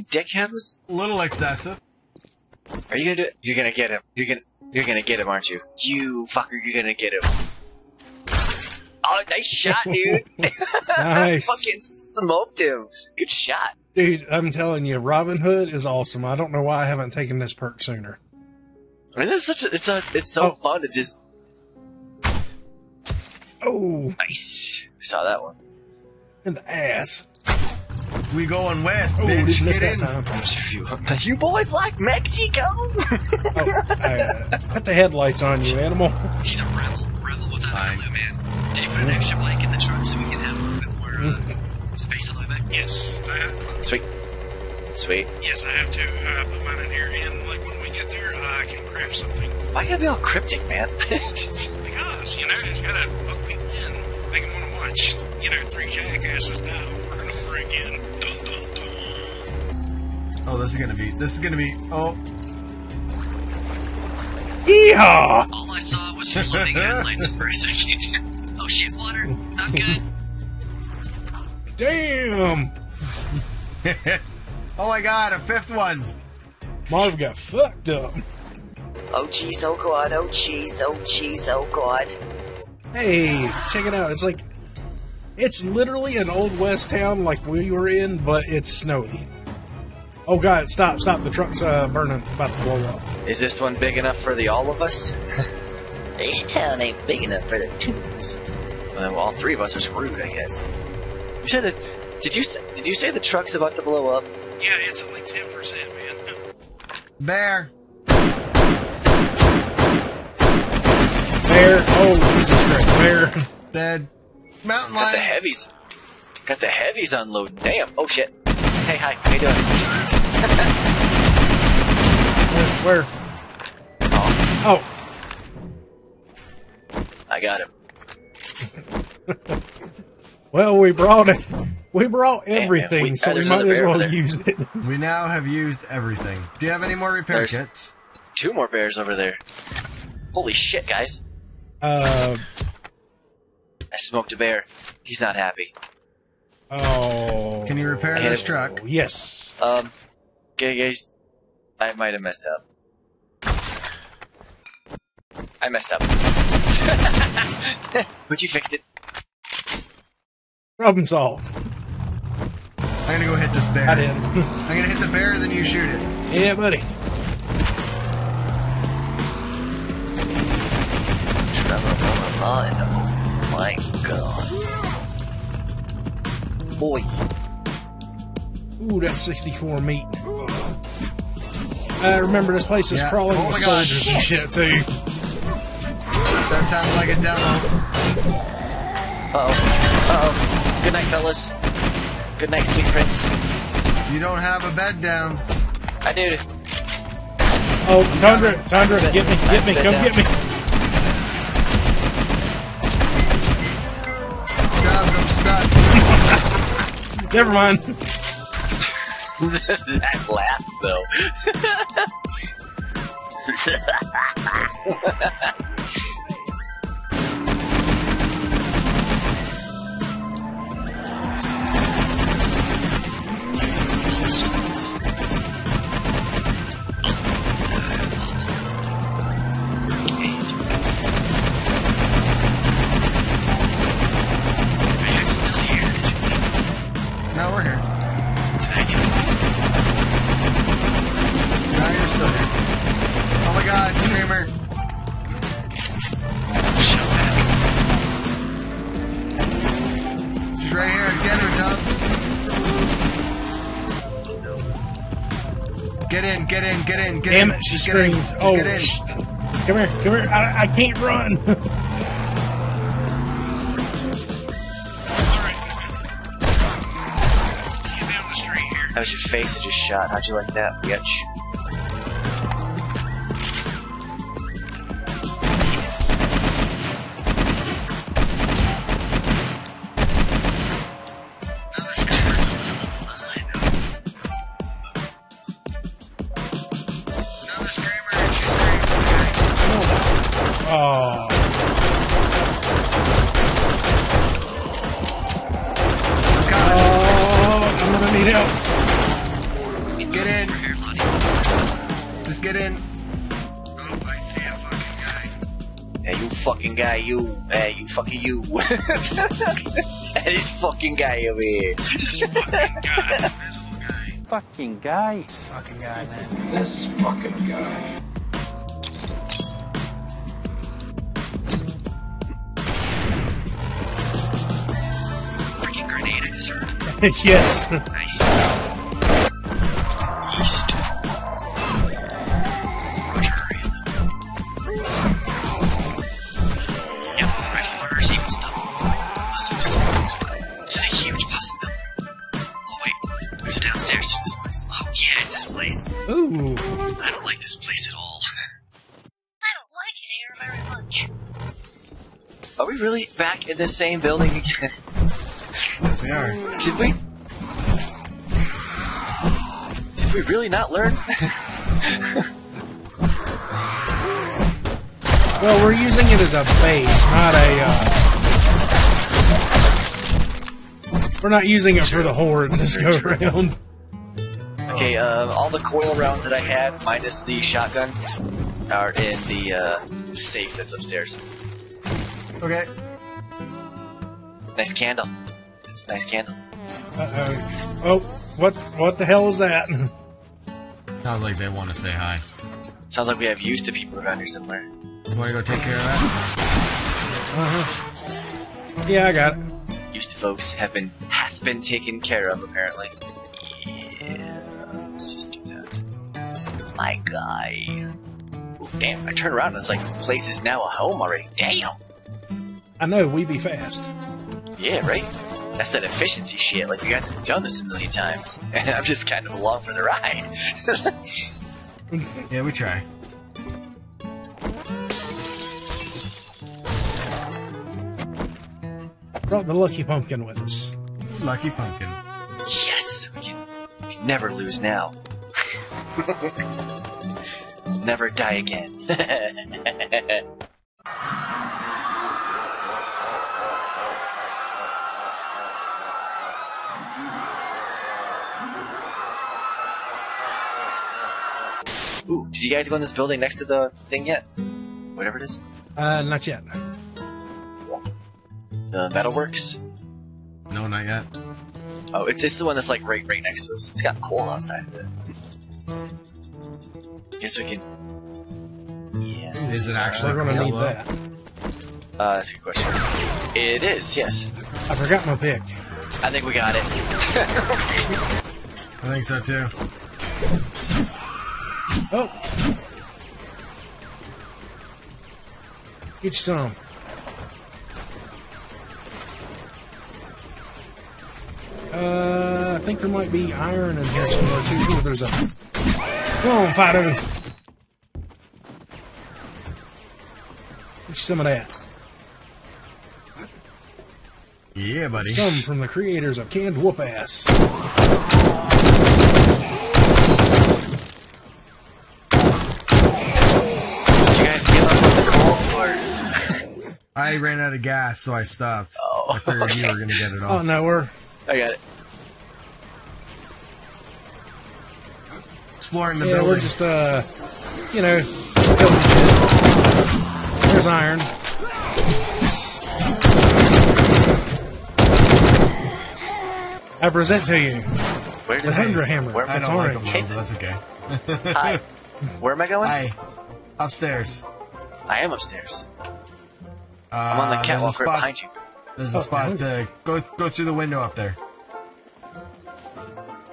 What dickhead was? A little excessive. Are you gonna do it? You're gonna get him. You're gonna you're gonna get him, aren't you? You fucker, you're gonna get him. Oh, nice shot, dude! Nice. Fucking smoked him. Good shot. Dude, I'm telling you, Robin Hood is awesome. I don't know why I haven't taken this perk sooner. I mean, it's such a, it's a, it's so Oh. fun to just Oh, nice. Saw that one. in the ass. We going west, Oh, bitch. didn't miss Get that in. time. You, you boys like Mexico? Oh, uh, put the headlights on you, animal. He's a rebel, rebel without Fine. a clue, man. Did you put an extra bike in the truck so we can have a little bit more uh, space on the way back? Yes, I have, Sweet, sweet. yes, I have to uh, put mine in here, and like when we get there, I can craft something Why you gotta be all cryptic, man? because you know it's gotta hook people in, make them want to watch. You know, three jackasses die over again. Dun dun dun. Oh, this is gonna be. This is gonna be. Oh, Yeehaw! All I saw was floating headlights for a second. oh shit, water. Not good. Damn! oh my god, a fifth one. Marv got fucked up. oh jeez, oh god, oh jeez, oh jeez, oh god. Hey, check it out. It's like, it's literally an old west town like we were in, but it's snowy. Oh god, stop, stop. The truck's uh, burning, about to blow up. Is this one big enough for the all of us? This town ain't big enough for the two of us. Well, all three of us are screwed, I guess. You said that. Did you did you say the truck's about to blow up? Yeah, it's only ten percent, man. Bear. Bear, oh Jesus Christ, bear. Dead. Mountain Got the heavies. Got the heavies unloading. Damn. Oh shit. Hey, hi. How you doing? Where? Oh, I got him. well, we brought it. We brought everything, we- so we might as well use it. We now have used everything. Do you have any more repair There's- kits? Two more bears over there. Holy shit, guys. Uh, I smoked a bear. He's not happy. oh. Can you repair this it. truck? Yes. Um, okay, guys. I might have messed up. I messed up. but you fixed it. Problem solved. I'm gonna go hit this bear. I did. I'm gonna hit the bear, then you shoot it. yeah, buddy. My god. Boy. Ooh, that's 64 meat. I remember this place is Yeah. crawling Oh with my God, soldiers and shit too. That sounds like a demo. Uh oh. Uh oh. Good night, fellas. Good night, sweet prince. You don't have a bed down. I do. Oh, Tundra, Tundra, get me, get me, come get me. Never mind. that laugh, though. in, get in, get in, get Damn in. it, she Just get oh, in. screamed. Just Oh, get in. sh- come here, come here. I, I can't run. Let's get down the street here. That was your face I just shot. How'd you like that, bitch? Oh, God. oh, I'm gonna need help. Get in. Over here, Lottie. Just get in. Oh, I see a fucking guy. Hey, you fucking guy, you. Hey, you fucking you. and this fucking guy over here. This fucking guy, invisible guy. fucking guy. Fucking guy, man. This fucking guy. yes. Nice. East. Yep, rifle orders equal stuff. Listen to Which is a huge possibility. Oh wait, there's a downstairs to this place. Oh yeah, it's this place. Ooh. I don't like this place at all. I don't like it here very much. Are we really back in the same building again? Yes, we are. Did we? Did we really not learn? Well, we're using it as a base, not a. Uh, we're not using it for the horde this go around. Okay, um, all the coil rounds that I had, minus the shotgun, are in the uh, safe that's upstairs. Okay. Nice candle. It's a nice candle. Uh-oh. Oh, what? What the hell is that? Sounds like they want to say hi. Sounds like we have used to people around here somewhere. You want to go take care of that? Uh-huh. Yeah, I got it. Used to folks have been hath been taken care of apparently. Yeah, let's just do that. My guy. Ooh, damn! I turn around and it's like this place is now a home already. Damn. I know we be fast. Yeah, right. That's that efficiency shit. Like you guys have done this a million times, and I'm just kind of along for the ride. Yeah, we try. Brought the lucky pumpkin with us. Lucky pumpkin. yes, we can, we can never lose now. never die again. you guys go in this building next to the thing yet? Whatever it is. Uh, not yet. The metalworks. No, not yet. Oh, it's, it's the one that's like right right next to us. It's got coal outside of it. Guess we can. Yeah. Is it actually We're gonna need though? that. Uh, that's a good question. It is, yes. I forgot my pick. I think we got it. I think so too. Oh. Get you some. Uh, I think there might be iron in here somewhere too. There's a. Come on, Fido. Get you some of that. Yeah, buddy. Some from the creators of Canned Whoop Ass. Did you guys give up on the coal? Or... I ran out of gas, so I stopped. Oh, I figured you were gonna get it all. Oh no, we're I got it. Exploring the yeah, building. we're just uh, you know. There's iron. I present to you Where the did I... Thunder Hammer. Where, I It's don't like them, though, that's okay. Hi. Where am I going? Hi. Upstairs. I am upstairs. Uh, I'm on the there's a catwalk right spot- behind you. There's a Oh, spot okay. to go go through the window up there.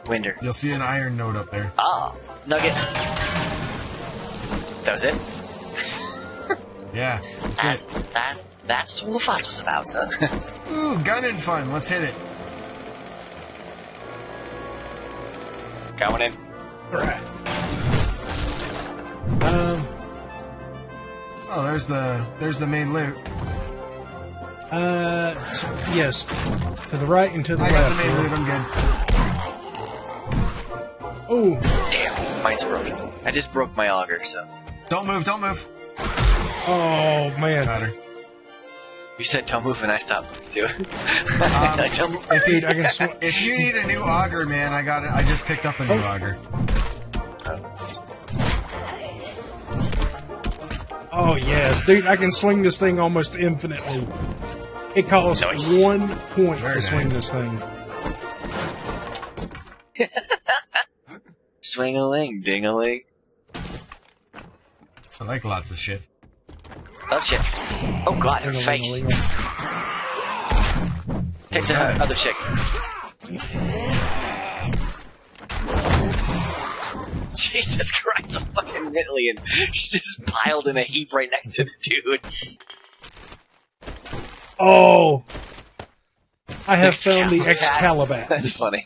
Winder. You'll see an iron node up there. Ah, nugget. That was it. Yeah. That's that. That's what the fuss was about, son. Ooh, gun and fun. Let's hit it. Going in. Right. Um. Oh, there's the there's the main loot. Uh. t- yes. To the right and to the I got the left. main loot. I'm good. Oh. Damn, mine's broken. I just broke my auger, so. Don't move. Don't move. Oh man. Got her. You said don't move and I stopped too. Um, Like, don't. Dude, I can sw- If you need a new auger, man, I got it. I just picked up a new Oh. auger. Oh yes, dude! I can swing this thing almost infinitely. It costs Nice. one point Very to swing nice. this thing. Swing a ling, ding a ling. I like lots of shit. Oh shit. Oh god, her face. Take the other chick. Jesus Christ, a fucking million. She just piled in a heap right next to the dude. Oh, I have found the Excalibur. Excalibur, That's funny.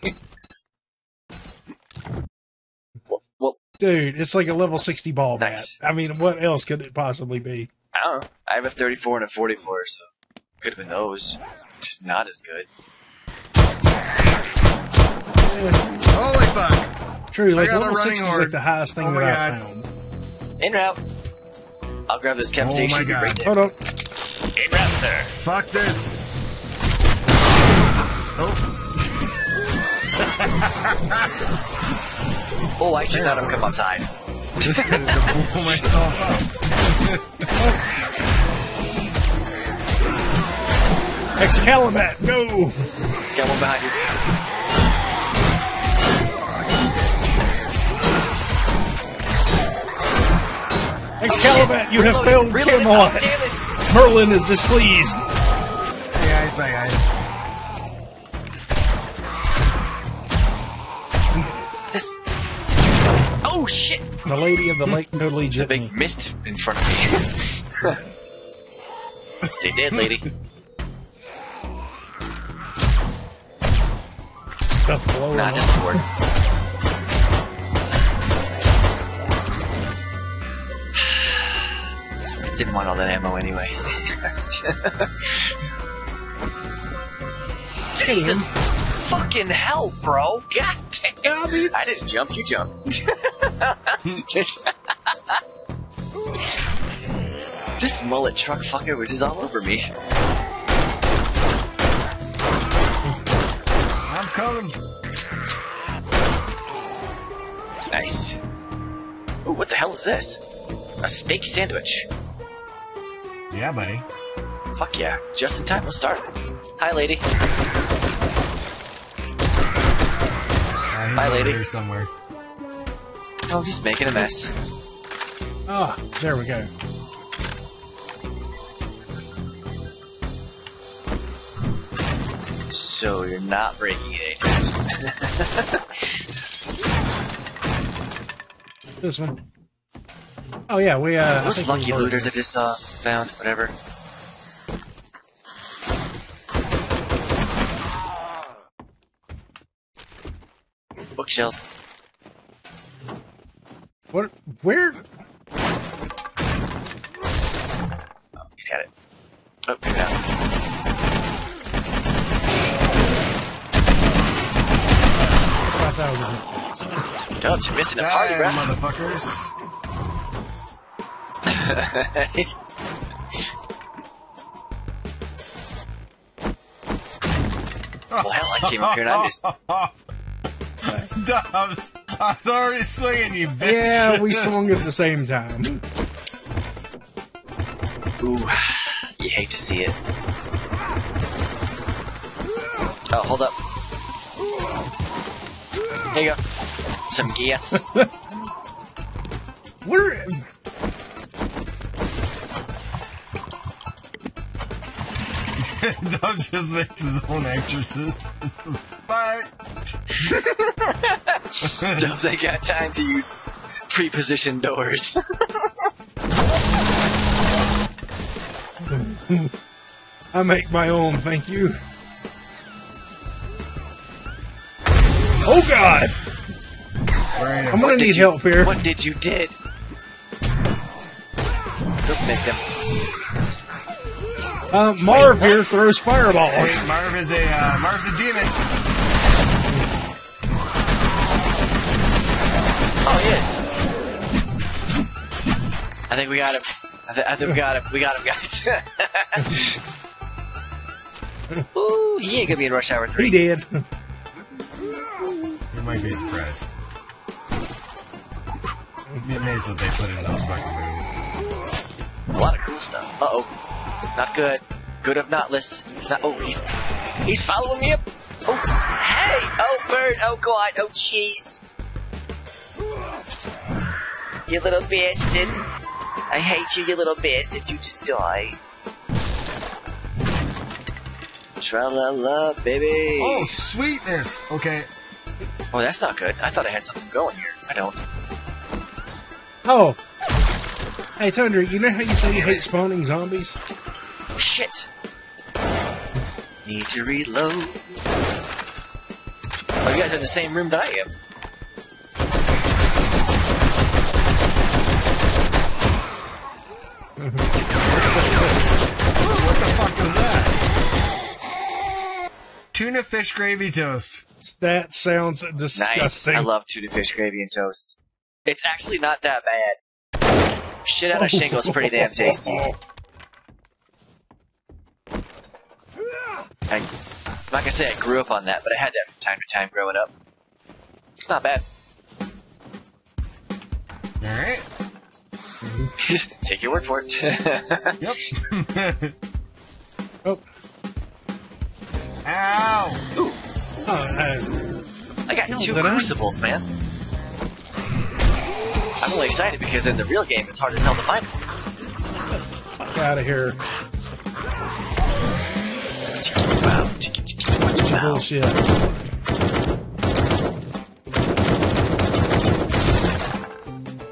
Well, well, dude. It's like a level sixty ball Nice. bat. I mean, what else could it possibly be? I don't know. I have a 34 and a 44, so could have been those. Just not as good. Holy fuck! True, like level sixty is like the highest thing Oh that I God. found. In route. I'll grab this cap Oh station. my and be God. right there. Hold on. En route, sir. Fuck this! Oh, Oh, I should not have come outside. just to pull myself up. Excalibur, go! Got one behind you. Excalibur, you have Reload, failed reload. Camelot. Merlin is displeased. Hey guys, bye guys. This. Oh shit! The lady of the lake totally There's a big me. mist in front of me. Stay dead, lady. Stuff blowing Nah, just the word. Didn't want all that ammo anyway. Jesus fucking hell, bro! God damn! I didn't jump, you jumped. This mullet truck fucker was just all over me. I'm coming. Nice. Ooh, what the hell is this? A steak sandwich. Yeah, buddy. Fuck yeah. Just in time, we'll start. Hi, lady. Uh, he's Bye, lady. Here somewhere. Oh, just making a mess. Ah, there we go. So you're not breaking it. This one. Oh yeah, we uh. I Those think we lucky looters I just saw, found, whatever. Bookshelf. What? Where? He's got it. Oh, pick it out. Five thousand. Don't, you're missing a party, Hey, bro. motherfuckers. He's- well, hell, I came up here and I just. Dubs, I was already swinging you, bitch. Yeah, we swung at the same time. Ooh, you hate to see it. Oh, hold up. Here you go. Some gas. Dub just makes his own exorcist. Bye. Dubs ain't got time to use pre-positioned doors. I make my own. Thank you. Oh God! Right I'm gonna need you- help here. What did you did? Oop, missed him. Uh, Marv here throws fireballs. Hey, Marv is a uh, Marv's a demon. Oh, yes. I think we got him. I, th- I think we got him. We got him, guys. Ooh, he ain't gonna be in Rush Hour 3. He did. You might be surprised. Be amazed what they put in those fucking movies. A lot of cool stuff. Uh oh. Not good. Good of notless. Not, oh, he's he's following me up. Oh, hey! Oh, bird! Oh, God! Oh, jeez! You little bastard! I hate you, you little bastard! You just die. Tra la la, baby! Oh, sweetness! Okay. Oh, that's not good. I thought I had something going here. I don't. Oh. Hey, Tundra, you know how you say you hate spawning zombies? Shit! Need to reload. Oh, you guys are in the same room that I am. What the fuck was that? Tuna fish gravy toast. That sounds disgusting. Nice. I love tuna fish gravy and toast. It's actually not that bad. Shit out of shingle is pretty damn tasty. I, I'm not gonna say I grew up on that, but I had that from time to time growing up. It's not bad. Alright. Take your word for it. Yep. oh, Ow! oh uh, I got two did I? crucibles, man. I'm really excited because in the real game, it's hard as hell to find them. fuck out of here. Wow, wow. Bullshit.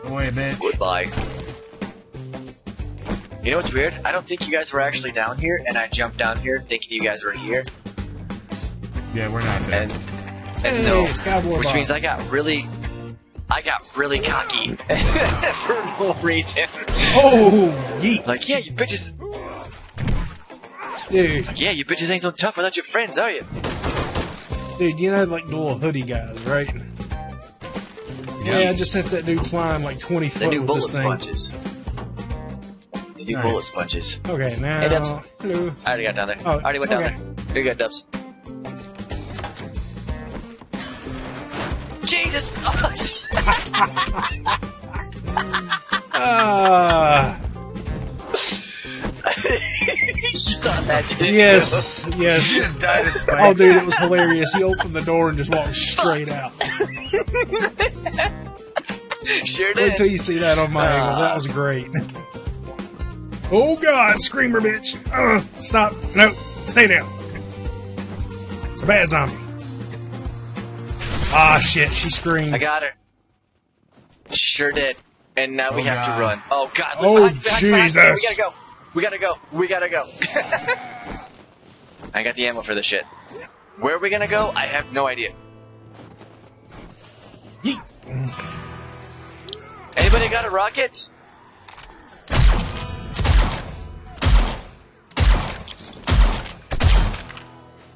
Boy, bitch. Goodbye. You know what's weird? I don't think you guys were actually down here, and I jumped down here thinking you guys were here, Yeah, we're not dead. and and Hey, no, it's Cowboy which Bob. means I got really, I got really cocky for no reason. Oh, yeet. Like, yeah, you bitches, Dude, yeah, you bitches ain't so tough without your friends, are you? dude, you know, like the little hoodie guys, right? Yeah, I just sent that dude flying like 20 The foot new with bullet this thing. sponges. The new Nice. bullet sponges. Okay, now. Hey, Dubs. Hello. I already got down there. Oh, I already went okay. down there. Here you go, Dubs. Jesus! Ah, you that, didn't yes, She yes. just died of spite. Oh, dude, it was hilarious. He opened the door and just walked straight out. Sure did. Wait till you see that on my angle. That was great. Oh God, screamer bitch! Uh, stop! No, stay down. It's a bad zombie. Ah, shit! She screamed. I got her. Sure did. And now we Oh, have God. to run. Oh God! Oh, look, behind, behind, behind. Jesus. We gotta go. We gotta go. We gotta go. I got the ammo for this shit. Where are we gonna go? I have no idea. Yeet. Anybody got a rocket?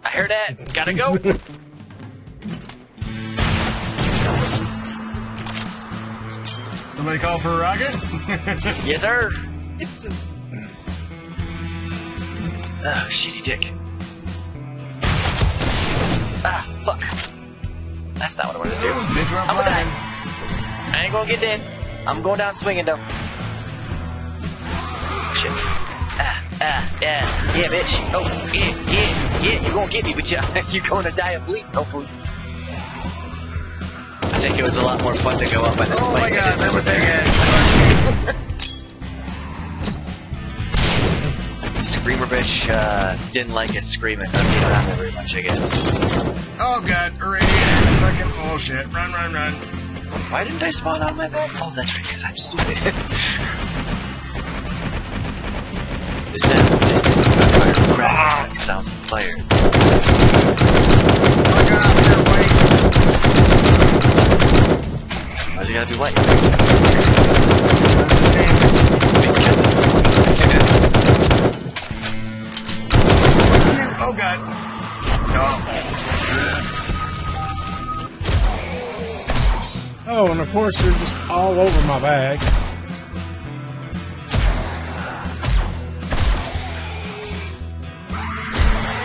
I heard that. Gotta go. Somebody call for a rocket? yes, sir. Oh, shitty dick. Ah, fuck. That's not what I wanted to do. I'm gonna flying. I ain't gonna get in. I'm going down swinging though. Shit. Ah, ah, yeah, yeah, bitch. Oh, yeah, yeah, yeah. You're gonna get me, but you, you're gonna die of bleeding, hopefully. I think it was a lot more fun to go up by the Oh my spikes. god, that's a big head. Screamer bitch uh, didn't like us screaming. Not around there very much, I guess. Oh god, irradiator. Fucking bullshit. Run, run, run. Why didn't I spawn on my back? Oh, that's right, because I'm stupid. this sounds just crack sounds of fire. Oh god, out there, wait. Why's it gotta be white? That's the. Because it's Oh god. Oh. Oh, and of course they're just all over my bag.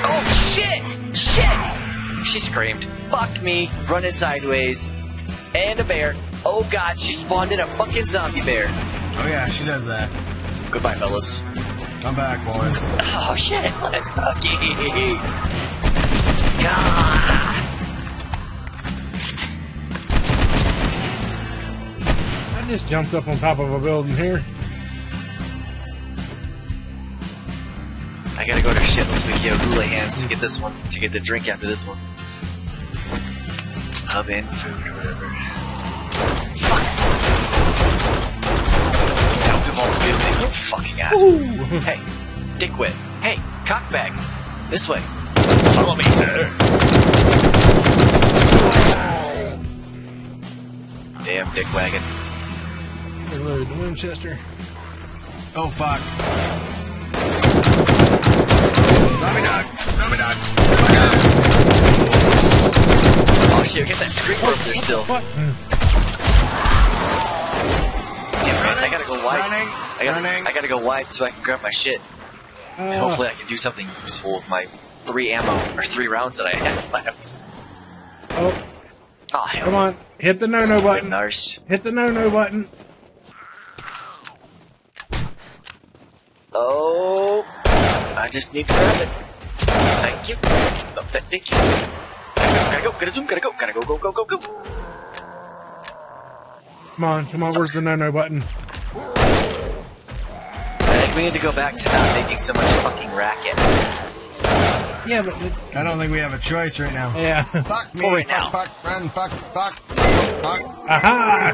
Oh shit! Shit! She screamed, fuck me, running sideways. And a bear. Oh god, she spawned in a fucking zombie bear. Oh yeah, she does that. Goodbye, fellas. Come back, boys. Oh shit, let's fucking. God. I just jumped up on top of a building here. I gotta go to shit shitless Mikio Hula Hands to get this one, to get the drink after this one. Oven, food, fucking asshole. Hey, dickwit. Hey, cockbag. This way. Follow me, sir. Damn dick wagon. Reload the Winchester. Oh fuck. Zombie dog. Zombie dog. Oh shit, get that screamer over there still. What? Hmm. Wide. Running. I gotta, Running. I gotta go wide so I can grab my shit. And Uh, hopefully I can do something useful with my three ammo, or three rounds that I have left. oh, Oh, hell. come on. Hit the no-no button. Nurse. Hit the no-no button. Oh, I just need to grab it. Thank you. Th- thank you. Gotta go, gotta go, gotta zoom, gotta go, gotta go, go, go, go, go. Come on, come on. Where's the no-no button? I think we need to go back to not making so much fucking racket. Yeah, but it's I don't think we have a choice right now. yeah. Fuck me. Forward fuck, now. fuck, run, fuck, fuck, fuck. Aha!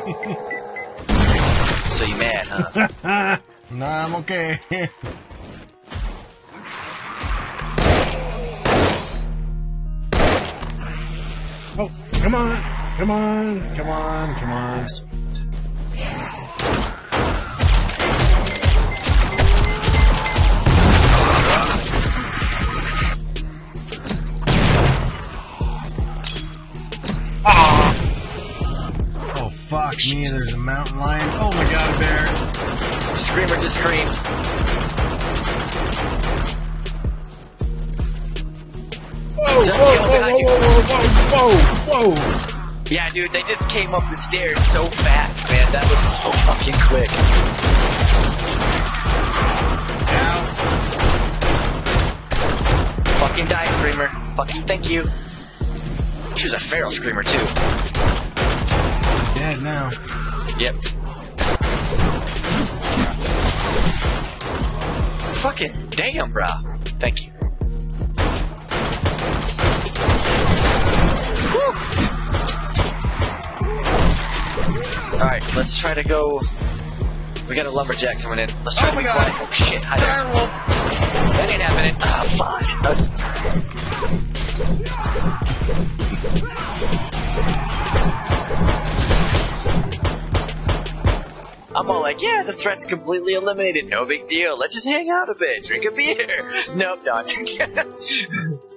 So you mad, huh? Nah, I'm okay. oh, come on, come on, come on, come on. Fuck me, there's a mountain lion. Oh my god, a bear. Screamer just screamed. Whoa, whoa, whoa, whoa, whoa, whoa, whoa, whoa. Yeah, dude, they just came up the stairs so fast, man. That was so fucking quick. Fucking die, Screamer. Fucking thank you. She was a feral Screamer, too. Dead now. Yep. Fucking damn, bro. Thank you. Alright, let's try to go. We got a lumberjack coming in. Let's try Oh to my God. Oh shit, hi there. Direwolf. That ain't happening. Ah, fuck. That I'm all like, yeah, the threat's completely eliminated. No big deal. Let's just hang out a bit, drink a beer. Nope, not.